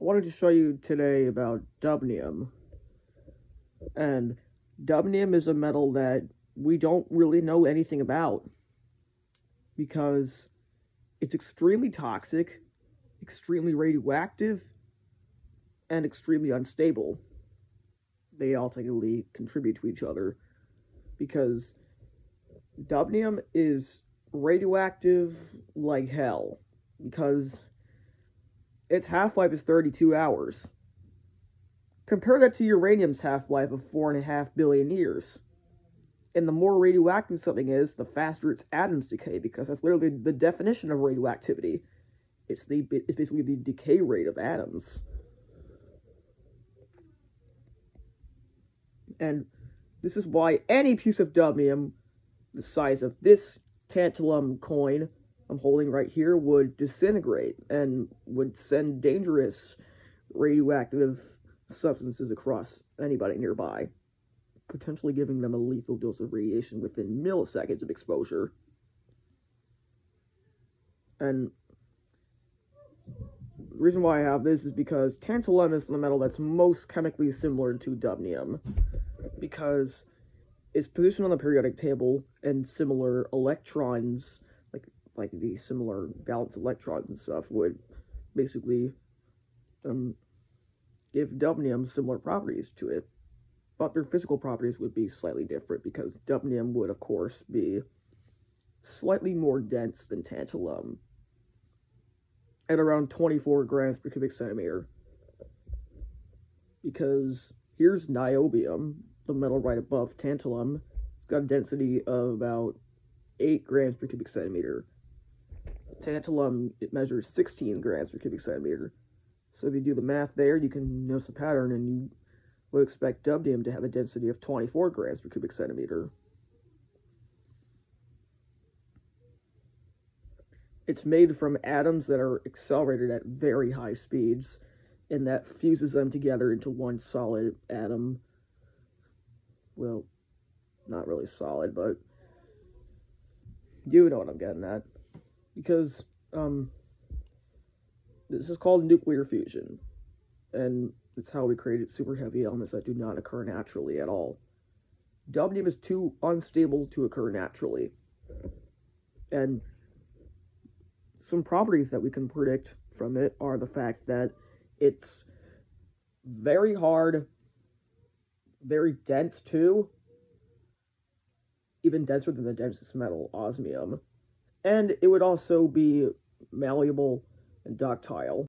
I wanted to show you today about dubnium. And dubnium is a metal that we don't really know anything about because it's extremely toxic, extremely radioactive, and extremely unstable. They all technically contribute to each other because dubnium is radioactive like hell because its half-life is 32 hours. Compare that to uranium's half-life of 4.5 billion years. And the more radioactive something is, the faster its atoms decay, because that's literally the definition of radioactivity. It's, the, it's basically the decay rate of atoms. And this is why any piece of dubnium the size of this tantalum coin I'm holding right here would disintegrate and would send dangerous radioactive substances across anybody nearby, potentially giving them a lethal dose of radiation within milliseconds of exposure. And the reason why I have this is because tantalum is the metal that's most chemically similar to dubnium, because its position on the periodic table and similar electrons like the similar valence electrons and stuff would basically um, give dubnium similar properties to it. But their physical properties would be slightly different because dubnium would, of course, be slightly more dense than tantalum at around 24 grams per cubic centimeter. Because here's niobium, the metal right above tantalum. It's got a density of about 8 grams per cubic centimeter tantalum, it measures 16 grams per cubic centimeter. So if you do the math there, you can notice a pattern, and you would expect dubnium to have a density of 24 grams per cubic centimeter. It's made from atoms that are accelerated at very high speeds, and that fuses them together into one solid atom. Well, not really solid, but you know what I'm getting at because um, this is called nuclear fusion, and it's how we created super heavy elements that do not occur naturally at all. Dubnium is too unstable to occur naturally, and some properties that we can predict from it are the fact that it's very hard, very dense too, even denser than the densest metal, osmium and it would also be malleable and ductile.